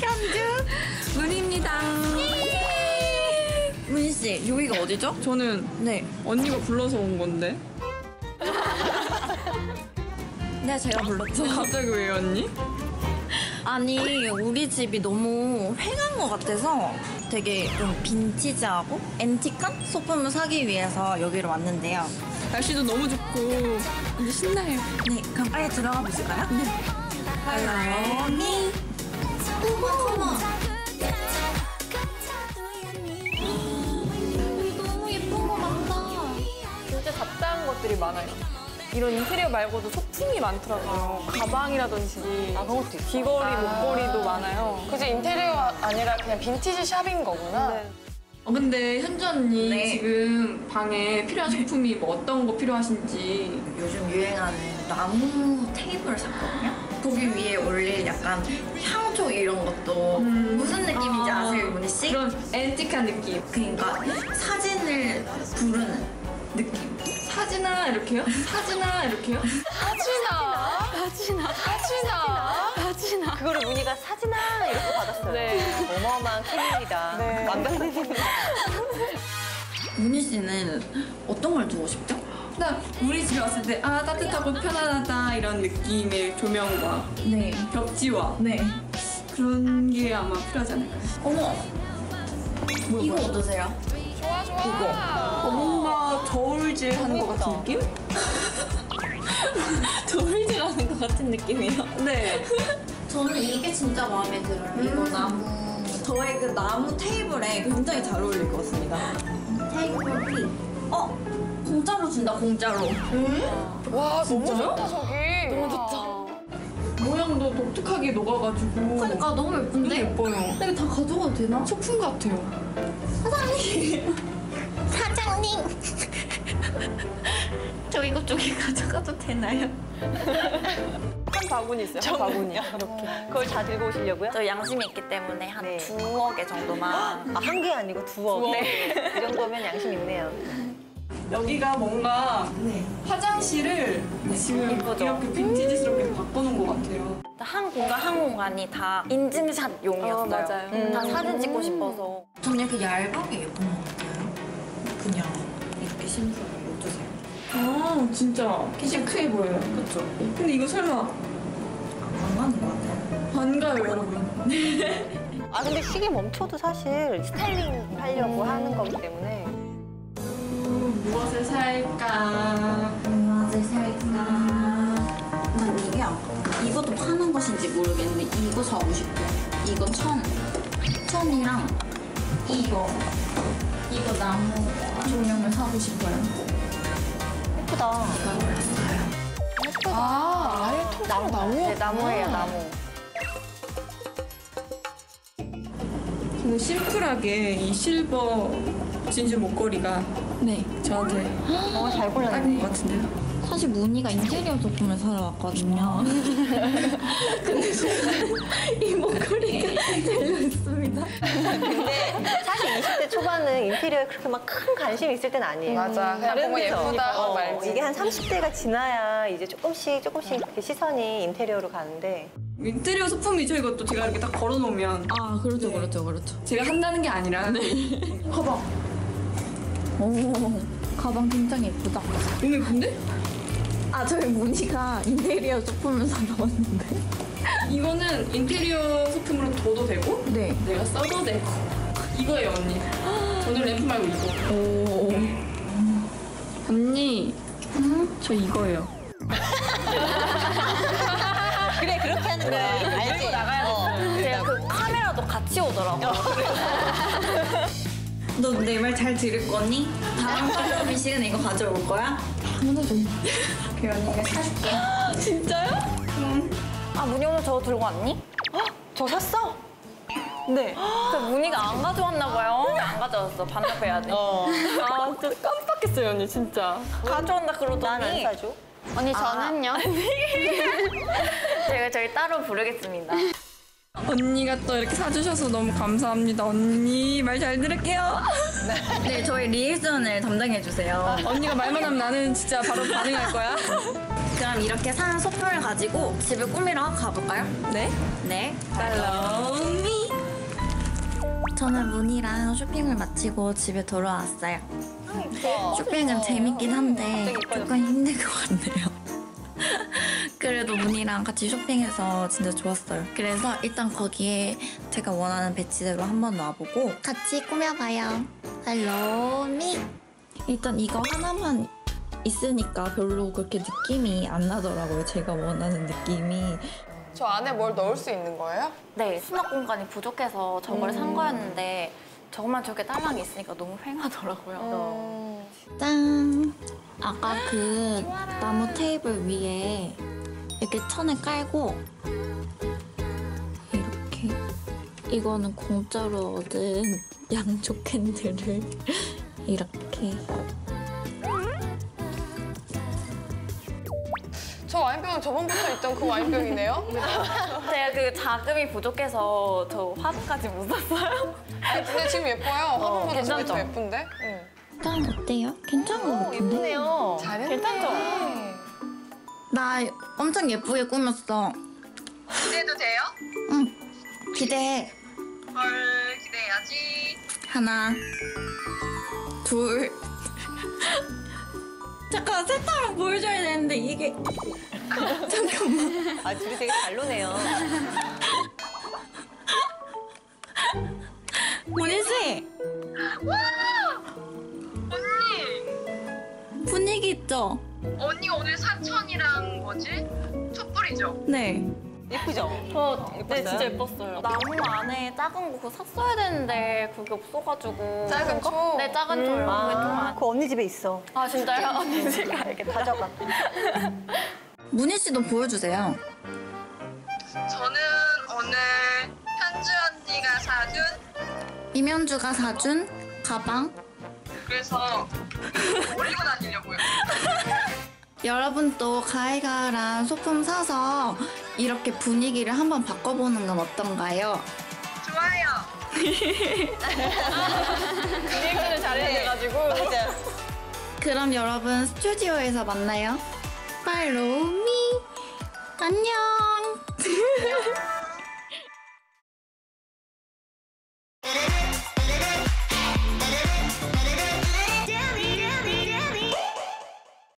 현주 문입니다. 문희 씨 여기가 어디죠? 저는 네. 언니가 불러서 온 건데. 네 제가 불렀죠. 갑자기 왜 언니? 아니 우리 집이 너무 휑한 것 같아서 되게 좀 빈티지하고 앤틱한 소품을 사기 위해서 여기로 왔는데요. 날씨도 너무 좋고 이제 신나요. 네, 그럼 빨리 들어가 보실까요? 네. 할로미. 너무 예쁜 거 많다. 진짜 잡다한 것들이 많아요. 이런 인테리어 말고도 소품이 많더라고요. 가방이라든지 아, 그런 것도 있어. 귀걸이, 목걸이도 많아요. 그지 인테리어가 아니라 그냥 빈티지 샵인 거구나. 네. 어, 근데 현주 언니 네. 지금 방에 필요한 소품이 뭐 어떤 거 필요하신지 요즘 유행하는 나무 테이블 샀거든요. 거기 위에 올릴 약간 향초 이런 것도 무슨 느낌인지 아. 아세요, 문희 씨? 그런 앤틱한 느낌. 그러니까 사진을 부르는 느낌. 사진아 이렇게요? 사진아 이렇게요? 하진아. 하진아. 하진아. 하진아. 그거를 문희가 사진아 이렇게 받았어요. 네. 어마어마한 킴입니다. 네. 완벽한 킴입니다. 문희 씨는 어떤 걸 주고 싶죠? 나 우리 집에 왔을 때 아 따뜻하고 편안하다 이런 느낌의 조명과 네. 벽지와 네. 그런 게 아마 필요하지 않을까요? 어머. 이거 어떠세요? 좋아 좋아. 어, 뭔가 저울질 하는 것 같은 느낌? 저울질 하는 것 같은 느낌이에요. 네. 저는 이게 진짜 마음에 들어요. 이거 나무. 저의 그 나무 테이블에 굉장히 잘 어울릴 것 같습니다. 테이블 피. 어? 공짜로 준다, 공짜로. 와 너무 진짜요? 좋다 저기. 너무 좋다. 모양도 독특하게 녹아가지고 그러니까 너무 예쁜데? 예뻐요. 근데 다 가져가도 되나? 소품 같아요. 사장님. 사장님. 저 이거 쪽에 가져가도 되나요? 한 바구니 있어요. 한 바구니. 이렇게. 그걸 다 들고 오시려고요? 저 양심이 있기 때문에 한 네. 두어 개 정도만. 아, 한 개 아니고 두억. 두억. 네. 이 정도면 양심 있네요. 여기가 뭔가 화장실을 지금? 이렇게 빈티지스럽게 바꿔놓은 것 같아요. 한 공간 한 공간이 다 인증샷용이었어요. 어, 맞아요. 다 사진 찍고 싶어서. 저는 이렇게 얇은 게 예쁜 것 같아요. 그냥 이렇게 심플하게 어떠세요? 아 진짜 시크해 보여요. 그렇죠? 근데 이거 설마 안 가는 것 같아요. 안 가요 여러분? 아 근데 시계 멈춰도 사실 스타일링 하려고 하는 거기 때문에 무엇을 살까? 무엇을 살까? 난 이게 안 이것도 파는 것인지 모르겠는데 이거 사고 싶어. 이거 천. 천이랑 이거. 이거 나무 조명을 사고 싶어요. 예쁘다. 아 아예 통째로 나무? 네 나무예요 나무. 저는 심플하게 이 실버 진주 목걸이가 네. 저한테 어, 잘 골랐네. 것 같은데요. 사실 문희가 인테리어 소품을 사러 왔거든요. 근데 이 목걸이가 들려있습니다. 근데 사실 20대 초반은 인테리어에 그렇게 막 큰 관심 이 있을 땐 아니에요. 맞아. 그냥 그죠? 예쁘다 어, 말지. 이게 한 30대가 지나야 이제 조금씩 조금씩 그 시선이 인테리어로 가는데 인테리어 소품이죠 이것도 제가 이렇게 딱 걸어놓으면 아, 그렇죠, 그렇죠, 그렇죠. 제가 한다는 게 아니라 가방 오, 가방 굉장히 예쁘다. 오늘 근데 아, 저희 문희가 인테리어 소품을 사러 왔는데. 이거는 인테리어 소품으로 둬도 되고 네. 내가 써도 되고 이거예요 언니 오늘 램프 말고 이거 오. 언니 저 이거예요 그래 그렇게 하는 거야. 알지? 나가야 제가 그 카메라도 같이 오더라고. 너 내 말 잘 들을 거니? 다음 팔로미 시간에 이거 가져올 거야? 당연하죠. 그래 언니가 사줄게. 진짜요? 아 문희 오늘 저거 들고 왔니? 저 샀어? 네. 그 문희가 안 가져왔나 봐요. 안 가져왔어. 반납해야 돼. 어. 아, 진짜 깜빡했어요, 언니, 진짜. 가져온다 그러더니. 난안 사줘. 언니 저는요? 제가 저희 따로 부르겠습니다. 언니가 또 이렇게 사주셔서 너무 감사합니다 언니 말 잘 들을게요 네, 저희 리액션을 담당해 주세요. 언니가 말만 하면 나는 진짜 바로 반응할 거야. 그럼 이렇게 산 소품을 가지고 집을 꾸미러 가볼까요? 네? 네. Follow me. 저는 문이랑 쇼핑을 마치고 집에 돌아왔어요. 쇼핑은 재밌긴 한데 조금 힘들 것 같네요. 그래도 문이랑 같이 쇼핑해서 진짜 좋았어요. 그래서 일단 거기에 제가 원하는 배치대로 한번 놔보고 같이 꾸며봐요. Follow me. 일단 이거 하나만 있으니까 별로 그렇게 느낌이 안 나더라고요. 제가 원하는 느낌이. 저 안에 뭘 넣을 수 있는 거예요? 네, 수납 공간이 부족해서 저걸 음. 산 거였는데 저것만 저렇게 딸랑이 있으니까 너무 휑하더라고요. 어. 짠! 아까 그 나무 테이블 위에 이렇게 천에 깔고 이렇게 이거는 공짜로 얻은 양초 캔들을 이렇게 저 와인병은 저번부터 있던 그 와인병이네요? 제가 그 자금이 부족해서 저 화분까지 못 샀어요. 아니, 근데 지금 예뻐요. 화분보다 저게 괜찮죠? 더 예쁜데? 응. 짠 어때요? 괜찮은 것 같은데? 예쁘네요. 잘했네. 괜찮죠? 나 엄청 예쁘게 꾸몄어. 기대도 돼요? 응. 기대해. 헐 기대해야지. 하나, 둘. 잠깐 세타만 보여줘야 되는데 이게 잠깐만. 아, 둘이 되게 잘 노네요. 문희 씨 언니 분위기 있죠? 언니가 오늘 사천이랑? 촛불이죠? 네. 예쁘죠? 저 네, 예뻤어요? 진짜 예뻤어요. 나무 안에 작은 거 그거 샀어야 되는데 그게 없어가지고. 작은 초? 네, 작은. 그게 좀 아, 안- 그 언니 집에 있어. 아 진짜요? 언니 제가 이렇게 가져가. 문희 씨도 보여주세요. 저는 오늘 현주 언니가 사준 이면주가 사준 가방. 그래서 올리고 다니려고요. 여러분도 가이가란 소품 사서 이렇게 분위기를 한번 바꿔보는 건 어떤가요? 좋아요. 리액션을 잘해야 돼가지고. 맞아. 그럼 여러분 스튜디오에서 만나요. Follow me. 안녕.